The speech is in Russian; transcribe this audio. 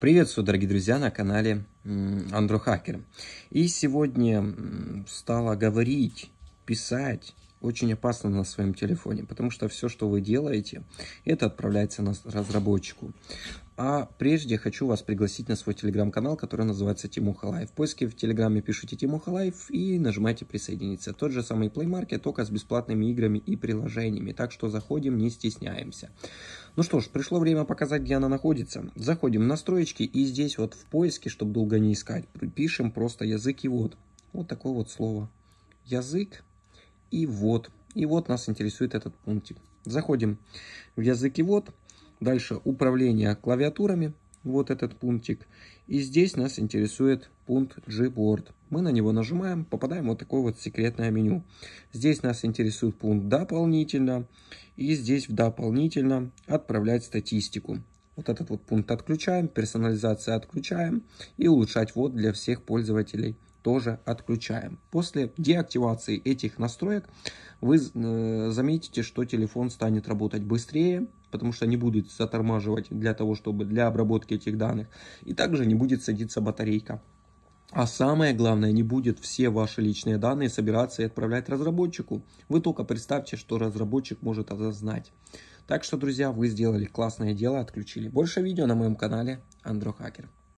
Приветствую, дорогие друзья, на канале AndroHacker. И сегодня стала говорить, писать очень опасно на своем телефоне, потому что все, что вы делаете, это отправляется на разработчику. А прежде хочу вас пригласить на свой телеграм-канал, который называется Тимуха Live. В поиске в телеграме пишите Тимуха Live и нажимайте присоединиться. Тот же самый Play Market, только с бесплатными играми и приложениями. Так что заходим, не стесняемся. Ну что ж, пришло время показать, где она находится. Заходим в настройки и здесь вот в поиске, чтобы долго не искать, пишем просто язык и вот. Вот такое вот слово. Язык и вот. И вот нас интересует этот пунктик. Заходим в язык и вот. Дальше управление клавиатурами, вот этот пунктик. И здесь нас интересует пункт Gboard. Мы на него нажимаем, попадаем в вот такое вот секретное меню. Здесь нас интересует пункт дополнительно. И здесь в дополнительно отправлять статистику. Вот этот вот пункт отключаем, персонализация отключаем и улучшать ввод для всех пользователей тоже отключаем. После деактивации этих настроек вы э, заметите, что телефон станет работать быстрее, потому что не будет затормаживать для того, чтобы для обработки этих данных. И также не будет садиться батарейка. А самое главное, не будет все ваши личные данные собираться и отправлять разработчику. Вы только представьте, что разработчик может это знать. Так что, друзья, вы сделали классное дело, отключили. Больше видео на моем канале Андрохакер.